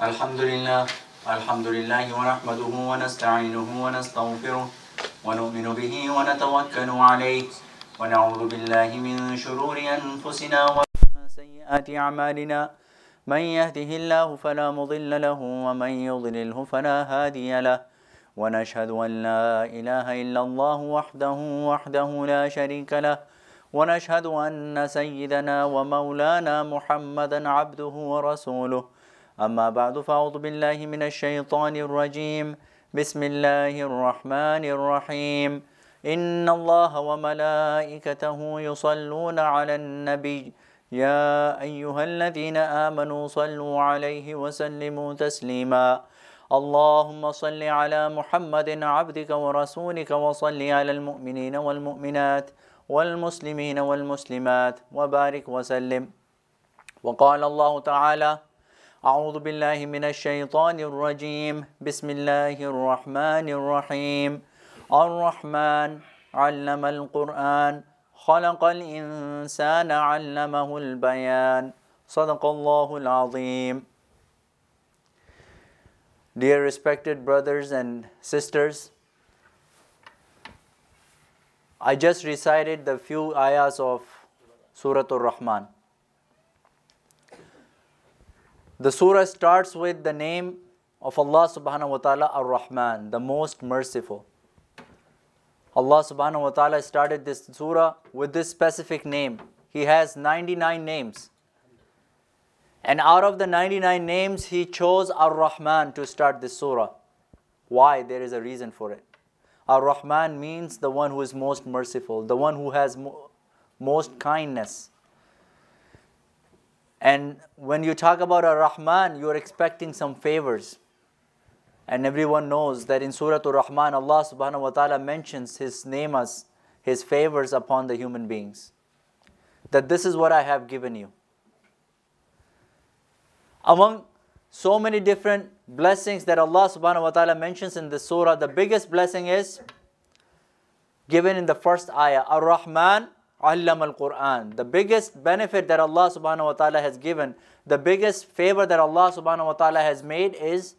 الحمد لله الحمد لله ونحمده ونستعينه ونستغفره ونؤمن به ونتوكل عليه ونعوذ بالله من شرور أنفسنا ومن سيئات أعمالنا. من يهده الله فلا مضل له ومن يضلله فلا هادي له. ونشهد أن لا إله إلا الله وحده وحده لا شريك له. ونشهد أن سيدنا ومولانا محمدا عبده ورسوله. أما بعد فأعوذ بالله من الشيطان الرجيم. بسم الله الرحمن الرحيم. إن الله وملائكته يصلون على النبي. يا أيها الذين آمنوا صلوا عليه وسلموا تسليما. اللهم صل على محمد عبدك ورسولك وصل على المؤمنين والمؤمنات والمسلمين والمسلمات. وبارك وسلم. وقال الله تعالى أعوذ بالله من الشيطان الرجيم. بسم الله الرحمن الرحيم. الرحمن علم القرآن خلق الإنسان علمه البيان. صدق الله العظيم. Dear respected brothers and sisters, I just recited the few ayahs of Surah Ar-Rahman. The surah starts with the name of Allah subhanahu wa ta'ala Ar-Rahman, the most merciful. Allah subhanahu wa ta'ala started this surah with this specific name. He has 99 names. And out of the 99 names, He chose Ar-Rahman to start this surah. Why? There is a reason for it. Ar-Rahman means the one who is most merciful, the one who has mo- most kindness. And when you talk about Ar-Rahman, you are expecting some favors. And everyone knows that in Surah Ar-Rahman, Allah subhanahu wa ta'ala mentions His name as His favors upon the human beings. That this is what I have given you. Among so many different blessings that Allah subhanahu wa ta'ala mentions in the surah, the biggest blessing is given in the first ayah, Ar-Rahman Allam al-Quran. The biggest benefit that Allah subhanahu wa ta'ala has given, the biggest favor that Allah subhanahu wa ta'ala has made is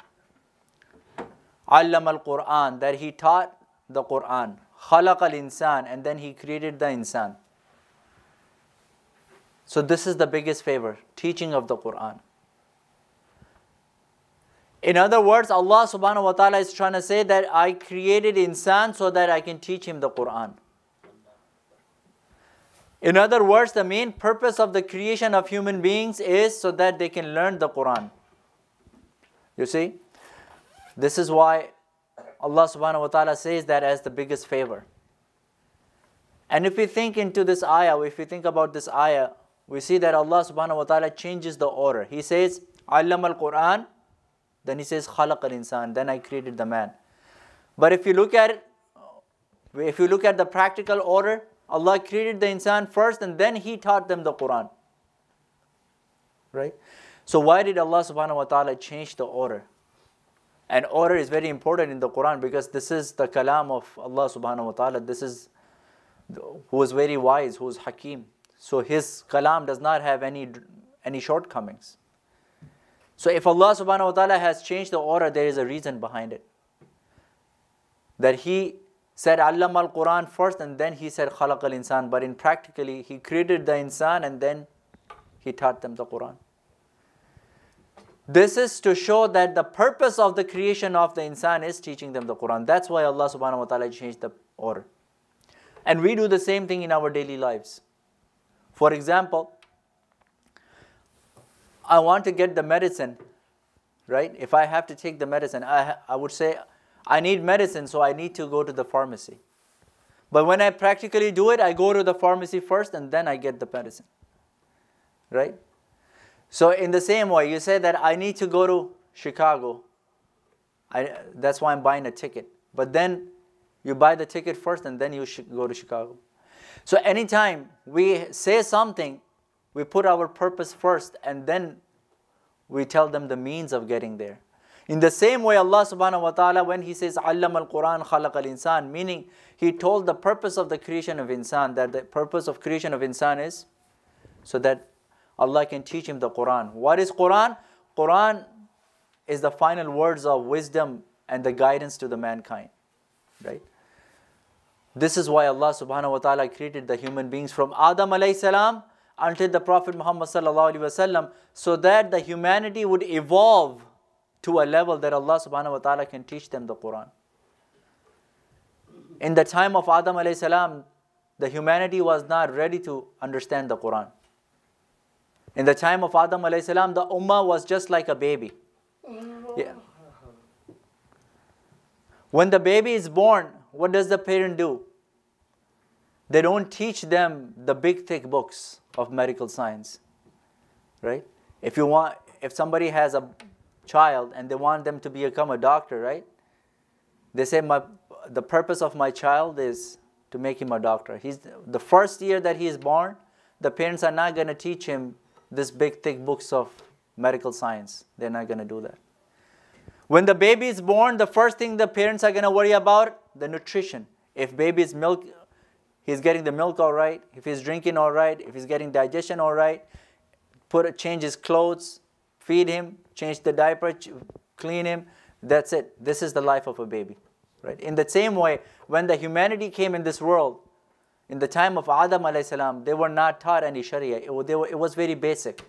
Allam al-Quran, that He taught the Quran. Khalaq al-insan, and then He created the insan. So this is the biggest favor, teaching of the Quran. In other words, Allah subhanahu wa ta'ala is trying to say that I created insan so that I can teach him the Quran. In other words, the main purpose of the creation of human beings is so that they can learn the Quran. You see? This is why Allah subhanahu wa ta'ala says that as the biggest favor. And if we think into this ayah, if we think about this ayah, we see that Allah subhanahu wa ta'ala changes the order. He says, Allam al Quran, then he says, Khalaq al insan, then I created the man. But if you look at if you look at the practical order, Allah created the insan first and then He taught them the Quran. Right? So why did Allah subhanahu wa ta'ala change the order? And order is very important in the Quran because this is the kalam of Allah subhanahu wa ta'ala. This is who is very wise, who is hakim. So his kalam does not have any any shortcomings. So if Allah subhanahu wa ta'ala has changed the order, there is a reason behind it. That He said Allam al Quran first and then He said Khalaq al Insan. But in practically, He created the insan and then He taught them the Quran. This is to show that the purpose of the creation of the insan is teaching them the Quran. That's why Allah subhanahu wa ta'ala changed the order. And we do the same thing in our daily lives. For example, I want to get the medicine, right? If I have to take the medicine, I, I would say, I need medicine, so I need to go to the pharmacy. But when I practically do it, I go to the pharmacy first and then I get the medicine, right? So, in the same way, you say that I need to go to Chicago. I, that's why I'm buying a ticket. But then you buy the ticket first and then you should go to Chicago. So, anytime we say something, we put our purpose first and then we tell them the means of getting there. In the same way, Allah subhanahu wa ta'ala, when He says, Allam al Quran khalaq al insan, meaning He told the purpose of the creation of insan, that the purpose of creation of insan is so that Allah can teach him the Quran. What is Quran? Quran is the final words of wisdom and the guidance to the mankind. Right? This is why Allah subhanahu wa ta'ala created the human beings from Adam alayhi salam until the Prophet Muhammad sallallahu alaihi wasallam so that the humanity would evolve to a level that Allah subhanahu wa ta'ala can teach them the Quran. In the time of Adam alayhi salam, the humanity was not ready to understand the Quran. In the time of Adam alayhi salam, the ummah was just like a baby. Yeah. When the baby is born, what does the parent do? They don't teach them the big thick books of medical science. Right? If you want if somebody has a child and they want them to become a doctor, right? They say my the purpose of my child is to make him a doctor. He's the first year that he is born, the parents are not going to teach him this big thick books of medical science. They're not going to do that. When the baby is born, the first thing the parents are going to worry about the nutrition. If baby is milk, he's getting the milk all right. If he's drinking all right. If he's getting digestion all right. Put change his clothes, feed him, change the diaper, clean him. That's it. This is the life of a baby. Right? In the same way, when the humanity came in this world, in the time of Adam salam, they were not taught any Sharia. It, were, it was very basic.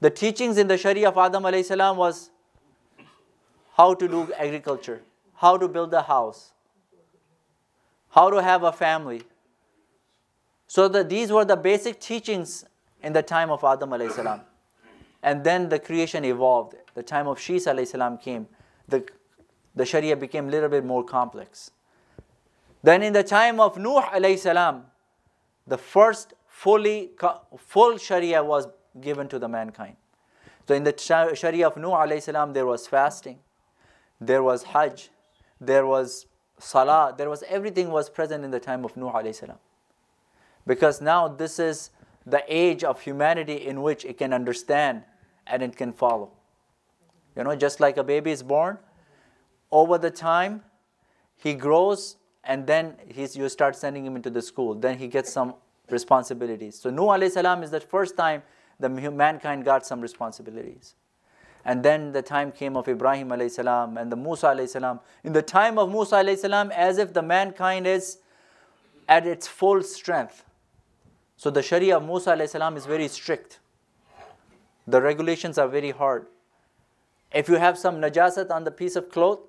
The teachings in the Sharia of Adam salam was how to do agriculture, how to build a house, how to have a family. So that these were the basic teachings in the time of Adam salam. And then the creation evolved. The time of Shis salam came. The the Sharia became a little bit more complex. Then in the time of Nuh salam, the first fully full Sharia was given to the mankind. So in the Sharia of Nuh salam, there was fasting, there was Hajj, there was Salah, there was everything was present in the time of Nuh salam. Because now this is the age of humanity in which it can understand and it can follow. You know, just like a baby is born, over the time, he grows and then he's, you start sending him into the school. Then he gets some responsibilities. So Nuh alayhi salam is the first time the mankind got some responsibilities. And then the time came of Ibrahim alayhi salam and the Musa alayhi salam. In the time of Musa alayhi salam, as if the mankind is at its full strength. So the Sharia of Musa alayhi salam is very strict. The regulations are very hard. If you have some najasat on the piece of cloth,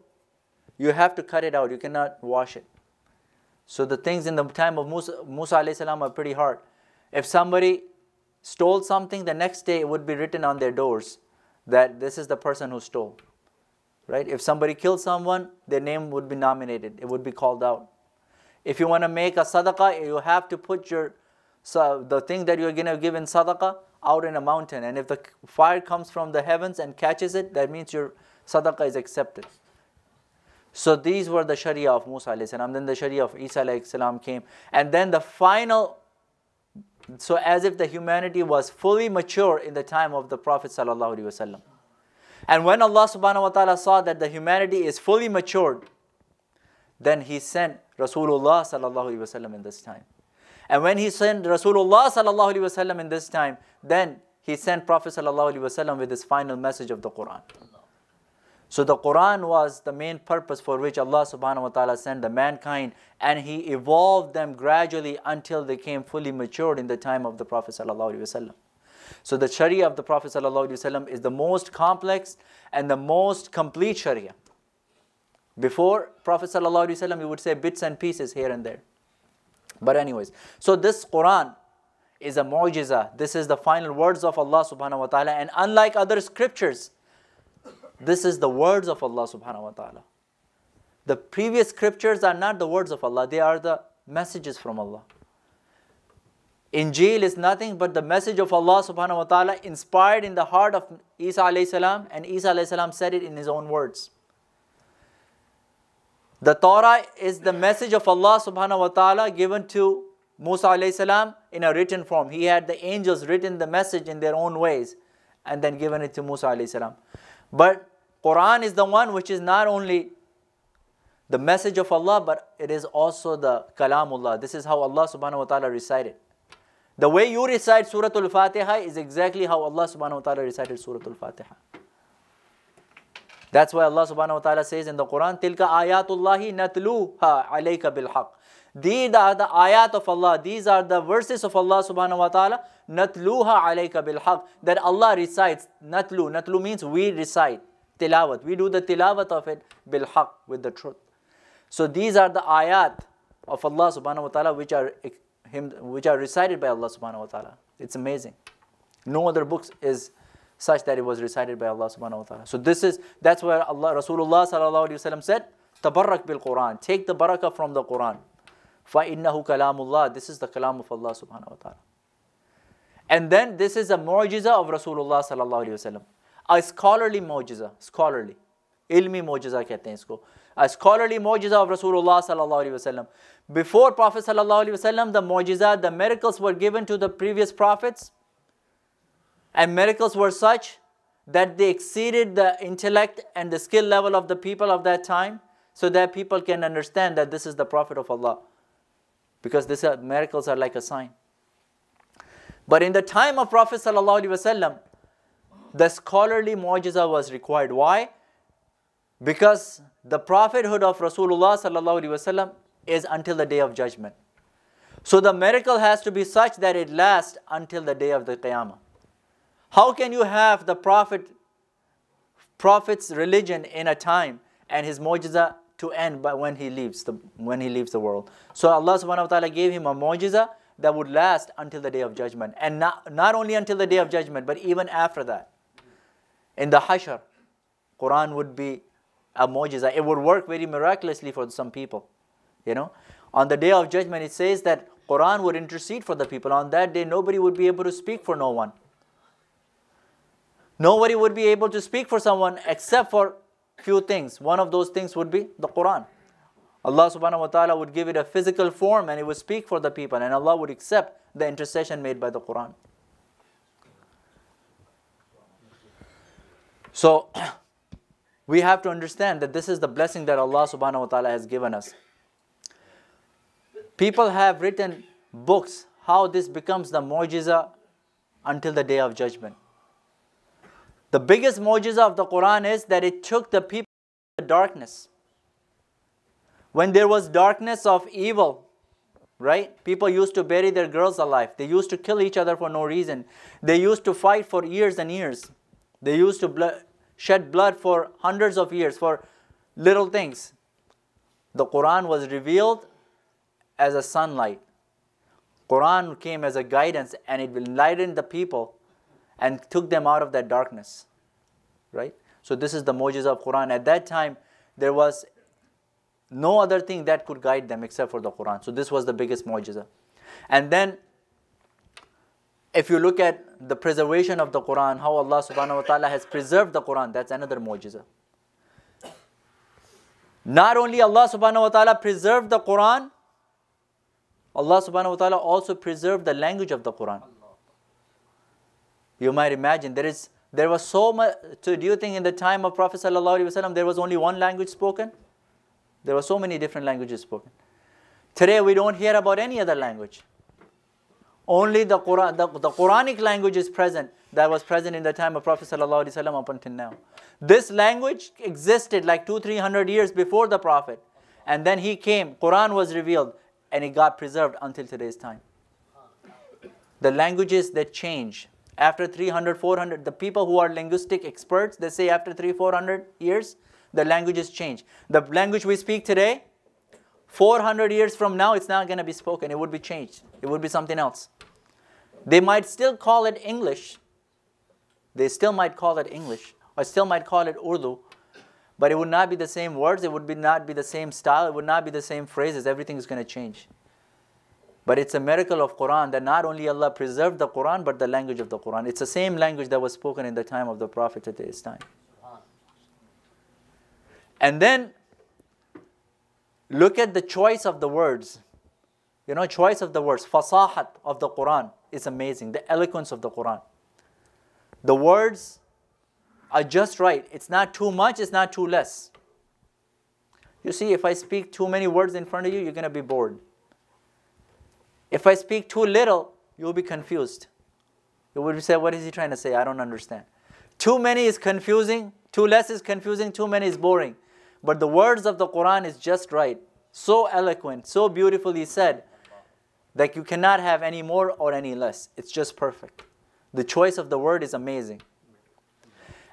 you have to cut it out. You cannot wash it. So the things in the time of Musa, Musa are pretty hard. If somebody stole something, the next day it would be written on their doors that this is the person who stole. Right? If somebody killed someone, their name would be nominated. It would be called out. If you want to make a sadaqah, you have to put your so the thing that you're going to give in sadaqah out in a mountain. And if the fire comes from the heavens and catches it, that means your sadaqah is accepted. So these were the Sharia of Musa salam. Then the Sharia of Isa salam came. And then the final, so as if the humanity was fully mature in the time of the Prophet sallallahu alaihi wasallam. And when Allah subhanahu wa ta'ala saw that the humanity is fully matured, then He sent Rasulullah sallallahu alaihi wasallam in this time. And when He sent Rasulullah sallallahu alaihi wasallam in this time, then He sent Prophet sallallahu alaihi wasallam with His final message of the Quran. So the Quran was the main purpose for which Allah subhanahu wa ta'ala sent the mankind and He evolved them gradually until they came fully matured in the time of the Prophet sallallahu alaihi wasallam. So the Sharia of the Prophet wasallam is the most complex and the most complete Sharia. Before Prophet wasallam, you would say bits and pieces here and there. But anyways, so this Quran is a mu'jiza. This is the final words of Allah subhanahu wa ta'ala and unlike other scriptures, this is the words of Allah subhanahu wa ta'ala. The previous scriptures are not the words of Allah, they are the messages from Allah. Injil is nothing but the message of Allah subhanahu wa ta'ala inspired in the heart of Isa alayhi salam and Isa alayhi salam said it in his own words. The Torah is the message of Allah subhanahu wa ta'ala given to Musa alayhi salam in a written form. He had the angels written the message in their own ways and then given it to Musa alayhi salam. But Quran is the one which is not only the message of Allah, but it is also the kalamullah. This is how Allah subhanahu wa ta'ala recited. The way you recite Surah Al-Fatiha is exactly how Allah subhanahu wa ta'ala recited Surah Al-Fatiha. That's why Allah subhanahu wa ta'ala says in the Quran, Tilka ayatullahi natluha alayka bilhaq. These are the ayat of Allah. These are the verses of Allah subhanahu wa ta'ala. Natluha alayka bilhaq. That Allah recites. Natlu. Natlu means we recite. Tilawat. We do the tilawat of it bilhaq with the truth. So these are the ayat of Allah subhanahu wa ta'ala which are him which are recited by Allah subhanahu wa ta'ala. It's amazing. No other books is such that it was recited by Allah subhanahu wa ta'ala. So this is that's where Allah Rasulullah sallallahu alayhi wasallam said, Tabarak bil Quran, take the barakah from the Quran. Fa innahu kalamullah. This is the kalam of Allah subhanahu wa ta'ala. And then this is a mu'jiza of Rasulullah sallallahu alayhi wasallam. A scholarly mu'jiza, scholarly. Ilmi mu'jiza kehte hain isko. A scholarly mu'jiza of Rasulullah sallallahu alayhi wasallam. Before Prophet sallallahu alayhi wasallam, the mu'jiza, the miracles were given to the previous prophets and miracles were such that they exceeded the intellect and the skill level of the people of that time so that people can understand that this is the Prophet of Allah. Because these are, uh, miracles are like a sign. But in the time of Prophet ﷺ, the scholarly mu'jiza was required. Why? Because the prophethood of Rasulullah ﷺ is until the day of judgment. So the miracle has to be such that it lasts until the day of the Qiyamah. How can you have the Prophet, Prophet's religion in a time and his mu'jiza to end by when he leaves the when he leaves the world? So Allah subhanahu wa ta'ala gave him a mu'jiza that would last until the day of judgment. And not, not only until the day of judgment, but even after that. In the Hashr, Quran would be a mu'jiza. It would work very miraculously for some people. You know? On the day of judgment, it says that Quran would intercede for the people. On that day, nobody would be able to speak for no one. Nobody would be able to speak for someone except for few things. One of those things would be the Quran. Allah subhanahu wa ta'ala would give it a physical form and it would speak for the people and Allah would accept the intercession made by the Quran. So we have to understand that this is the blessing that Allah subhanahu wa ta'ala has given us. People have written books how this becomes the mu'jiza until the day of judgment. The biggest mu'jiza of the Quran is that it took the people the darkness. When there was darkness of evil, right? People used to bury their girls alive. They used to kill each other for no reason. They used to fight for years and years. They used to blood, shed blood for hundreds of years for little things. The Quran was revealed as a sunlight. Quran came as a guidance and it enlightened the people and took them out of that darkness. Right? So this is the mu'jiza of Quran. At that time, there was no other thing that could guide them except for the Quran. So this was the biggest mu'jiza. And then, if you look at the preservation of the Quran, how Allah subhanahu wa ta'ala has preserved the Quran, that's another mu'jiza. Not only Allah subhanahu wa ta'ala preserved the Quran, Allah subhanahu wa ta'ala also preserved the language of the Quran. You might imagine there is there was so much. So do you think in the time of Prophet ﷺ there was only one language spoken? There were so many different languages spoken. Today we don't hear about any other language. Only the Quran, the, the Quranic language is present that was present in the time of Prophet ﷺ up until now. This language existed like two, three hundred years before the Prophet. And then he came, Quran was revealed, and it got preserved until today's time. The languages that change after 300, 400, the people who are linguistic experts, they say after 3, 400 years, the languages change. The language we speak today, 400 years from now, it's not going to be spoken. It would be changed. It would be something else. They might still call it English. They still might call it English, or still might call it Urdu, but it would not be the same words. It would be not be the same style. It would not be the same phrases. Everything is going to change. But it's a miracle of Quran that not only Allah preserved the Quran, but the language of the Quran. It's the same language that was spoken in the time of the Prophet at his time. And then look at the choice of the words. You know, choice of the words, fasahat of the Quran is amazing. The eloquence of the Quran. The words are just right. It's not too much, it's not too less. You see, if I speak too many words in front of you, you're going to be bored. If I speak too little, you'll be confused. You will say, What is he trying to say? I don't understand. Too many is confusing, Too less is confusing, too many is boring. But the words of the Quran is just right. So eloquent, so beautifully said that you cannot have any more or any less. It's just perfect. The choice of the word is amazing.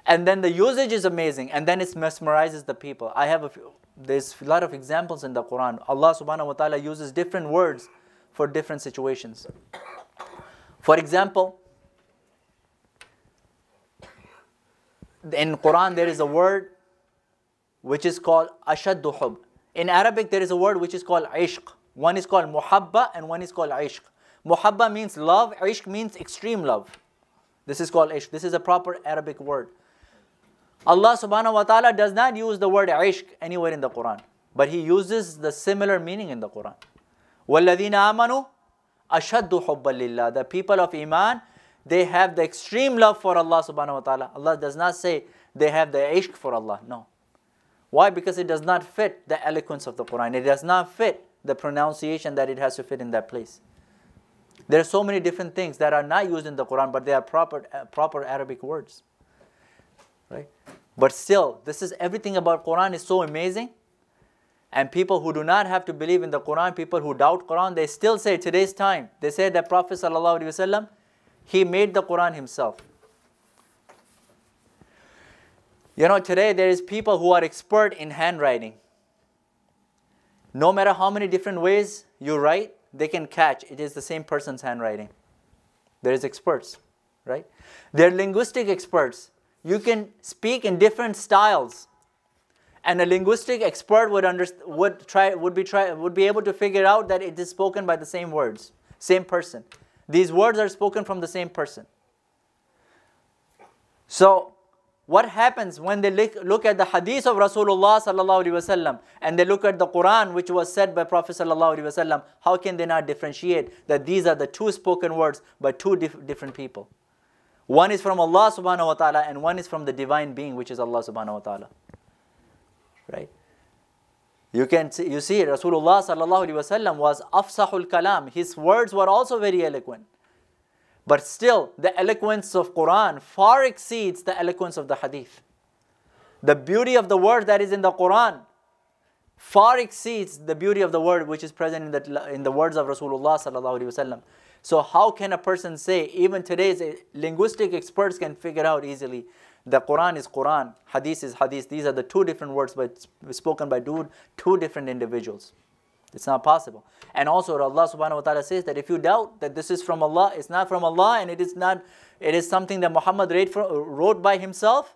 And then the usage is amazing, and then it mesmerizes the people. I have a few, there's a lot of examples in the Quran. Allah subhanahu wa ta'ala uses different words for different situations. For example, in Quran there is a word which is called ashaddu hub. In Arabic there is a word which is called ishq. One is called muhabba and one is called ishq. Muhabba means love, ishq means extreme love. This is called ishq. This is a proper Arabic word. Allah subhanahu wa ta'ala does not use the word ishq anywhere in the Quran, but He uses the similar meaning in the Quran. وَالَّذِينَ آمَنُوا أَشَدُّ حُبًّا لِلَّهِ The people of Iman, they have the extreme love for Allah subhanahu wa ta'ala. Allah does not say they have the ishq for Allah. No. Why? Because it does not fit the eloquence of the Quran. It does not fit the pronunciation that it has to fit in that place. There are so many different things that are not used in the Quran, but they are proper, uh, proper Arabic words. Right? But still, this is everything about Quran is so amazing. and people who do not have to believe in the Quran, people who doubt Quran, they still say today's time, they say that Prophet ﷺ, he made the Quran himself. You know, today there is people who are expert in handwriting. No matter how many different ways you write, they can catch it is the same person's handwriting. There is experts, right? They're linguistic experts. You can speak in different styles. And a linguistic expert would underst- would try would be try would be able to figure out that it is spoken by the same words, same person. These words are spoken from the same person. So what happens when they look at the hadith of Rasulullah and they look at the Quran which was said by Prophet? How can they not differentiate that these are the two spoken words by two dif- different people? One is from Allah subhanahu wa ta'ala and one is from the divine being which is Allah subhanahu wa ta'ala. Right? You can see, you see Rasulullah sallallahu alaihi wasallam was afsahul kalam. His words were also very eloquent. But still, the eloquence of Quran far exceeds the eloquence of the hadith. The beauty of the word that is in the Quran far exceeds the beauty of the word which is present in the, in the words of Rasulullah sallallahu alaihi wasallam. So how can a person say, even today's linguistic experts can figure out easily, the Quran is Quran, Hadith is Hadith. These are the two different words but spoken by two, two different individuals. It's not possible. And also Allah subhanahu wa ta'ala says that if you doubt that this is from Allah, it's not from Allah and it is not it is something that Muhammad wrote by himself,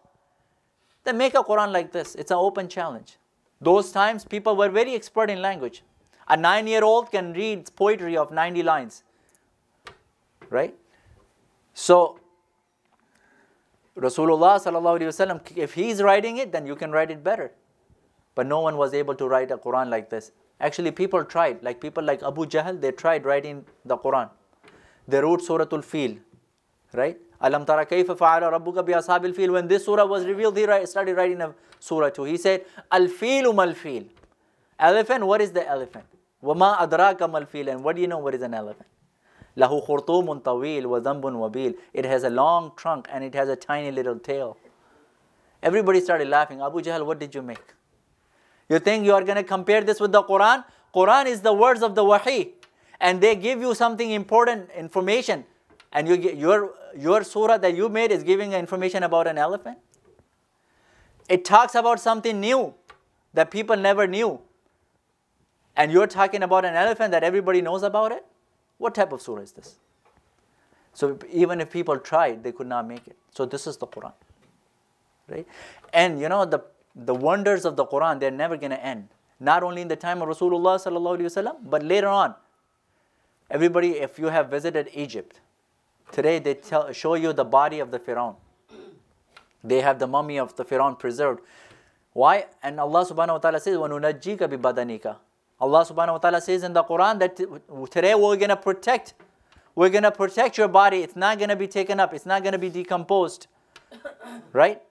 then make a Quran like this. It's an open challenge. Those times people were very expert in language. A nine-year-old can read poetry of 90 lines. Right? So Rasulullah sallallahu if he's writing it, then you can write it better. But no one was able to write a Quran like this. Actually, people tried, like people like Abu Jahl, they tried writing the Quran. They wrote Suratul Fil, right? Alam tara kayfa fa'ala rabbuka bi ashabil fil. When this surah was revealed, he started writing a surah too. He said, Al filu mal fil. Elephant, what is the elephant? Wama adraka mal fil. And what do you know what is an elephant? Lahu khurtumun tawil wa dhanbun wabil. It has a long trunk and it has a tiny little tail. Everybody started laughing. Abu Jahl, what did you make? You think you are going to compare this with the Quran? Quran is the words of the Wahi. And they give you something important information. And you get, your, your surah that you made is giving information about an elephant. It talks about something new that people never knew. And you're talking about an elephant that everybody knows about it? What type of surah is this? So even if people tried, they could not make it. So this is the Quran. Right? And you know, the the wonders of the Quran, they're never going to end. Not only in the time of Rasulullah sallallahu alaihi wasallam, but later on. Everybody, if you have visited Egypt, today they tell, show you the body of the Pharaoh. They have the mummy of the Pharaoh preserved. Why? And Allah subhanahu wa ta'ala says, وَنُنَجِّيكَ بِبَدَنِكَ Allah subhanahu wa ta'ala says in the Quran that today we're going to protect. We're going to protect your body. It's not going to be taken up. It's not going to be decomposed. Right?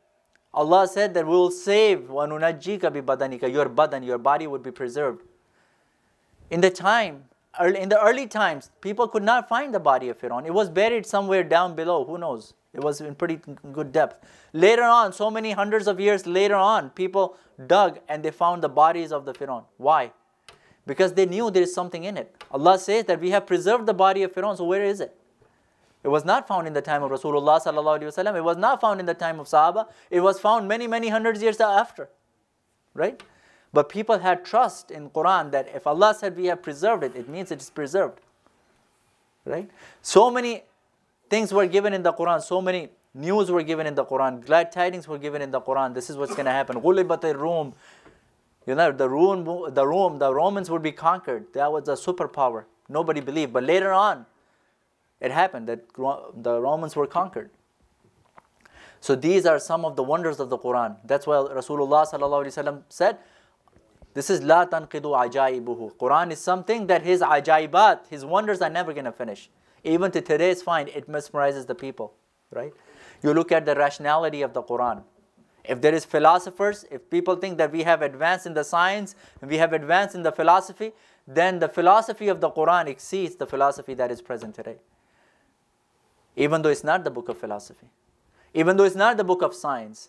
Allah said that we will save وَنُنَجِّيكَ بِبَدَنِكَ Your badan, your body would be preserved. In the time, in the early times, people could not find the body of Pharaoh. It was buried somewhere down below, who knows? It was in pretty good depth. Later on, so many hundreds of years later on, people dug and they found the bodies of the Firaun. Why? Because they knew there is something in it. Allah says that we have preserved the body of Firaun, so where is it? It was not found in the time of Rasulullah sallallahu It was not found in the time of Sahaba. It was found many, many hundreds years after. Right? But people had trust in Quran that if Allah said we have preserved it, it means it is preserved. Right? So many things were given in the Quran, so many news were given in the Quran, glad tidings were given in the Quran. This is what's going to happen. غُلِبَتِ Rum. You know, the Rome, the Rome, the Romans would be conquered. That was a superpower. Nobody believed. But later on, it happened that the Romans were conquered. So these are some of the wonders of the Quran. That's why Rasulullah said, this is la tanqidu ajaibuhu. Quran is something that his ajaibat, his wonders are never going to finish. Even to today's find, it mesmerizes the people, right? You look at the rationality of the Quran. If there is philosophers, if people think that we have advanced in the science, we have advanced in the philosophy, then the philosophy of the Quran exceeds the philosophy that is present today even though it's not the book of philosophy, even though it's not the book of science,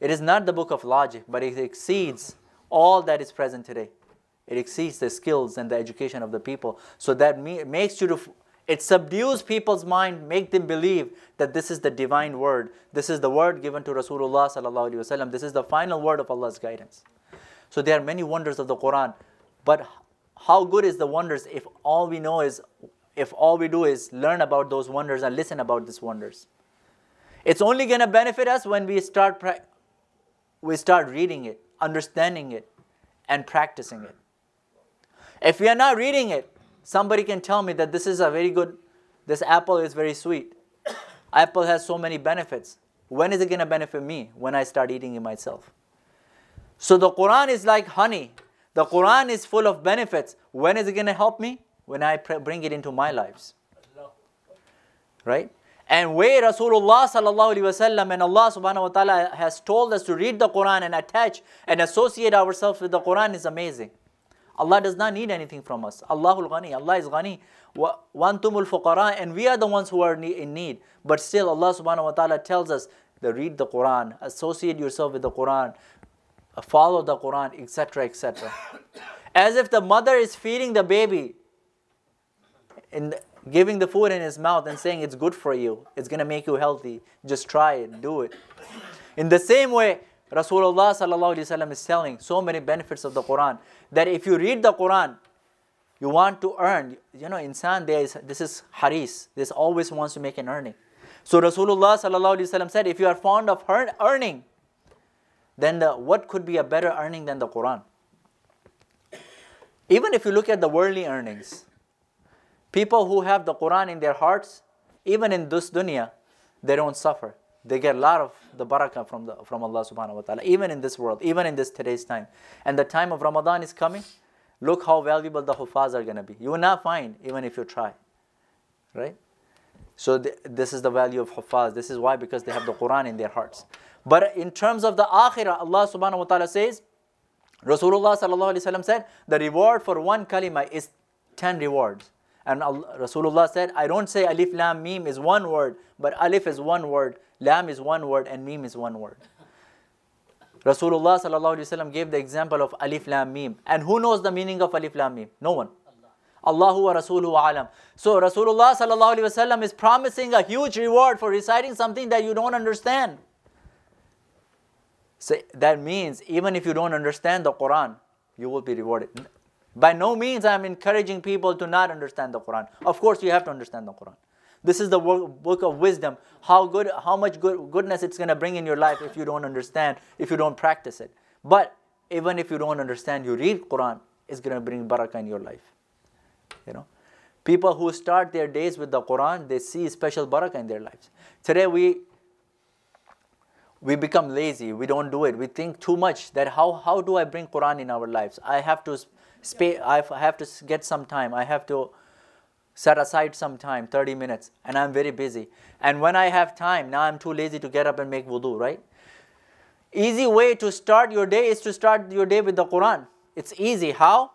it is not the book of logic, but it exceeds all that is present today. It exceeds the skills and the education of the people. So that makes you to, it subdues people's mind, make them believe that this is the divine word. This is the word given to Rasulullah sallallahu wasallam. This is the final word of Allah's guidance. So there are many wonders of the Quran, but how good is the wonders if all we know is if all we do is learn about those wonders and listen about these wonders. It's only going to benefit us when we start we start reading it, understanding it, and practicing it. If we are not reading it, somebody can tell me that this is a very good, this apple is very sweet. apple has so many benefits. When is it going to benefit me? When I start eating it myself. So the Quran is like honey. The Quran is full of benefits. When is it going to help me? when I bring it into my lives. Right? And where Rasulullah sallallahu alaihi wasallam and Allah subhanahu wa ta'ala has told us to read the Quran and attach and associate ourselves with the Quran is amazing. Allah does not need anything from us. Allahul Ghani, Allah is Ghani. Wantumul fuqara, and we are the ones who are in need. But still, Allah subhanahu wa ta'ala tells us to read the Quran, associate yourself with the Quran, uh, follow the Quran, etc. etc. As if the mother is feeding the baby in giving the food in his mouth and saying it's good for you, it's going to make you healthy. Just try it, do it. In the same way, Rasulullah is telling so many benefits of the Quran that if you read the Quran, you want to earn. You know, insan, there is, this is haris. This always wants to make an earning. So Rasulullah said, if you are fond of earning, then the, what could be a better earning than the Quran? Even if you look at the worldly earnings, People who have the Quran in their hearts, even in this dunya, they don't suffer. They get a lot of the barakah from, the, from Allah subhanahu wa ta'ala, even in this world, even in this today's time. And the time of Ramadan is coming. Look how valuable the hufaz are going to be. You will not find, even if you try. Right? So th this is the value of hufaz. This is why, because they have the Quran in their hearts. But in terms of the akhirah, Allah subhanahu wa ta'ala says, Rasulullah sallallahu alayhi wa said, the reward for one kalima is 10 rewards. And Rasulullah said, I don't say alif lam mim is one word, but alif is one word, lam is one word, and mim is one word. Rasulullah gave the example of alif lam mim. And who knows the meaning of alif lam mim? No one. Allahu wa Rasuluhu alam. So Rasulullah is promising a huge reward for reciting something that you don't understand. So that means even if you don't understand the Quran, you will be rewarded. By no means I'm encouraging people to not understand the Quran. Of course, you have to understand the Quran. This is the book of wisdom. How good, how much good, goodness it's going to bring in your life if you don't understand, if you don't practice it. But even if you don't understand, you read Quran, it's going to bring barakah in your life. You know, people who start their days with the Quran, they see special barakah in their lives. Today we we become lazy. We don't do it. We think too much that how how do I bring Quran in our lives? I have to I have to get some time. I have to set aside some time, 30 minutes, and I'm very busy. And when I have time, now I'm too lazy to get up and make wudu, right? Easy way to start your day is to start your day with the Quran. It's easy. How?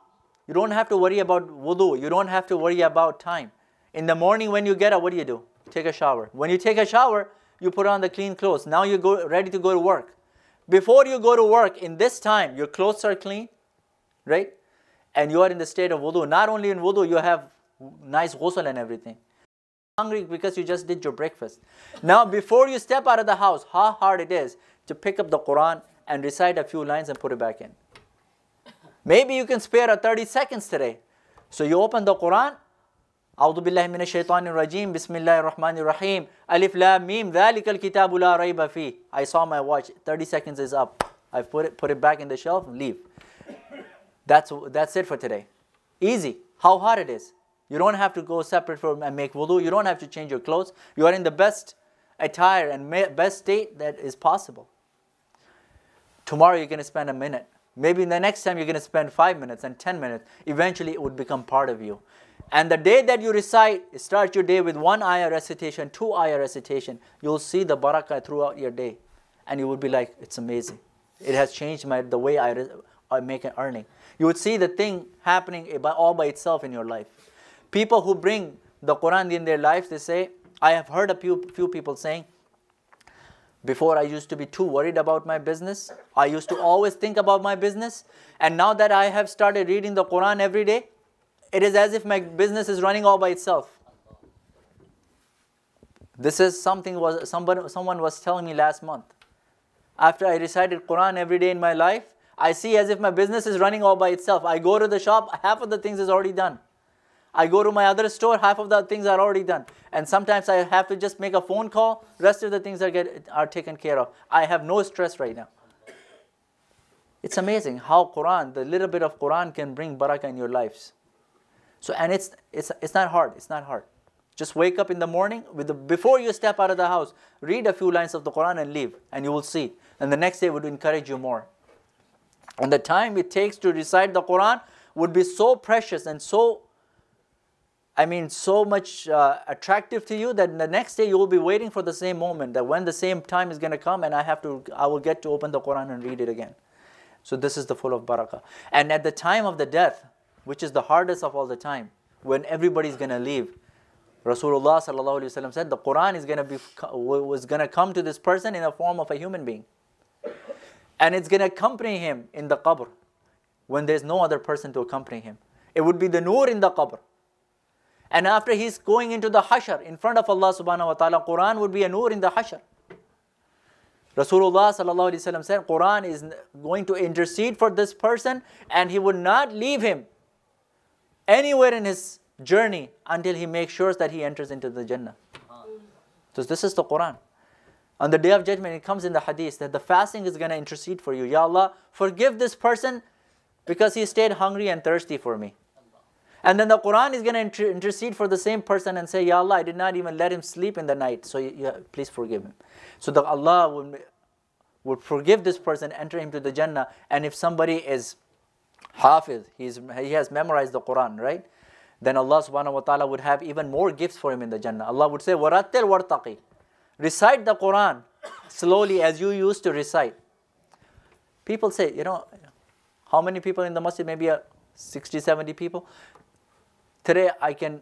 You don't have to worry about wudu. You don't have to worry about time. In the morning when you get up, what do you do? Take a shower. When you take a shower, you put on the clean clothes. Now you go ready to go to work. Before you go to work, in this time, your clothes are clean, right? And you are in the state of wudu. Not only in wudu, you have nice ghusl and everything. Hungry because you just did your breakfast. Now, before you step out of the house, how hard it is to pick up the Quran and recite a few lines and put it back in. Maybe you can spare a 30 seconds today. So you open the Quran. أعوذ بالله من الشيطان الرجيم بسم الله الرحمن الرحيم ألف لام ميم ذلك الكتاب لا ريب فيه I saw my watch 30 seconds is up I put it put it back in the shelf leave that's that's it for today easy how hard it is You don't have to go separate from and make wudu you don't have to change your clothes you are in the best attire and best state that is possible tomorrow you're going to spend a minute Maybe the next time you're going to spend five minutes and 10 minutes. Eventually it would become part of you. And the day that you recite, start your day with one ayah recitation, two ayah recitation, you'll see the barakah throughout your day. And you will be like, it's amazing. It has changed my, the way I, I make an earning. You would see the thing happening by, all by itself in your life. People who bring the Quran in their lives, they say, I have heard a few, few people saying, before I used to be too worried about my business. I used to always think about my business. And now that I have started reading the Quran every day, it is as if my business is running all by itself. This is something was somebody, someone was telling me last month. After I recited Quran every day in my life, I see as if my business is running all by itself. I go to the shop, half of the things is already done. I go to my other store, half of the things are already done. And sometimes I have to just make a phone call, rest of the things are, get, are taken care of. I have no stress right now. It's amazing how Quran, the little bit of Quran can bring barakah in your lives. So, and it's, it's, it's not hard, it's not hard. Just wake up in the morning, with the, before you step out of the house, read a few lines of the Quran and leave, and you will see. And the next day would encourage you more. And the time it takes to recite the Quran would be so precious and so I mean, so much uh, attractive to you that the next day you will be waiting for the same moment, that when the same time is going to come and I have to, I will get to open the Quran and read it again. So this is the full of barakah. And at the time of the death, which is the hardest of all the time, when everybody's going to leave, Rasulullah said the Quran is going to be was going to come to this person in the form of a human being, and it's going to accompany him in the qabr when there's no other person to accompany him. It would be the nur in the qabr. And after he's going into the hashar in front of Allah subhanahu wa ta'ala, Quran would be a nur in the hashar. Rasulullah sallallahu wasallam said, Quran is going to intercede for this person and he would not leave him anywhere in his journey until he makes sure that he enters into the Jannah. So this is the Quran. On the day of judgment, it comes in the hadith that the fasting is going to intercede for you. Ya Allah, forgive this person because he stayed hungry and thirsty for me. And then the Quran is going to inter- intercede for the same person and say, Ya Allah, I did not even let him sleep in the night, so you, you, please forgive him. So that Allah would, would forgive this person, enter him to the Jannah. And if somebody is hafiz, he's, he has memorized the Quran, right? Then Allah subhanahu wa ta'ala would have even more gifts for him in the Jannah. Allah would say, Warattil wartaqi. Recite the Quran slowly as you used to recite. People say, you know, how many people in the masjid? Maybe uh, 60, 70 people. Today, I can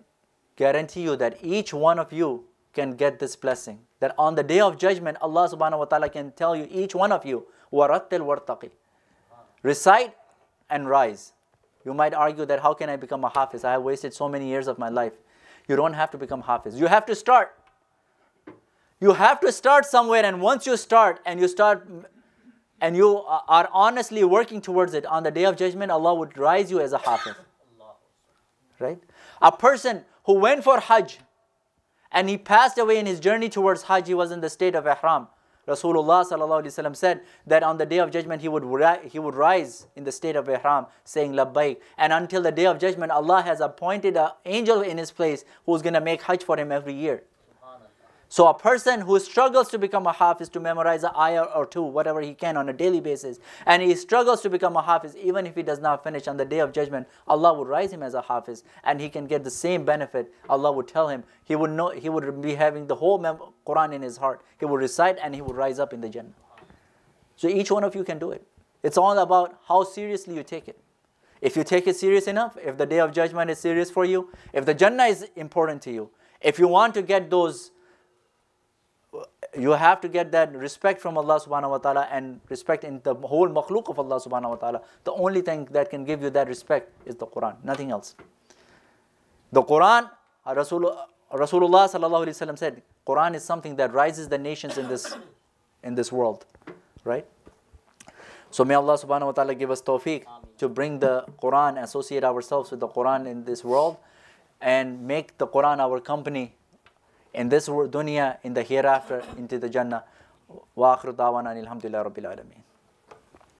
guarantee you that each one of you can get this blessing. That on the day of judgment, Allah subhanahu wa ta'ala can tell you, each one of you, warattil wartaqi. Recite and rise. You might argue that how can I become a hafiz? I have wasted so many years of my life. You don't have to become hafiz. You have to start. You have to start somewhere, and once you start and you start and you are honestly working towards it, on the day of judgment, Allah would rise you as a hafiz. Right? A person who went for Hajj and he passed away in his journey towards Hajj, he was in the state of Ihram. Rasulullah said that on the day of judgment he would, he would rise in the state of Ihram saying Labbaik. And until the day of judgment, Allah has appointed an angel in his place who's going to make Hajj for him every year. So a person who struggles to become a hafiz to memorize an ayah or two, whatever he can on a daily basis, and he struggles to become a hafiz, even if he does not finish on the day of judgment, Allah would rise him as a hafiz, and he can get the same benefit. Allah would tell him he would know he would be having the whole Quran in his heart. He would recite and he would rise up in the Jannah. So each one of you can do it. It's all about how seriously you take it. If you take it serious enough, if the day of judgment is serious for you, if the Jannah is important to you, if you want to get those you have to get that respect from Allah subhanahu wa ta'ala and respect in the whole makhluk of Allah subhanahu wa ta'ala. The only thing that can give you that respect is the Quran, nothing else. The Quran, Rasul, Rasulullah sallallahu alayhi wa said, Quran is something that rises the nations in this, in this world, right? So may Allah subhanahu wa ta'ala give us tawfiq to bring the Quran, associate ourselves with the Quran in this world and make the Quran our company in this dunya, in the hereafter, into the Jannah. Wa akhiru da'wana alhamdulillah rabbil.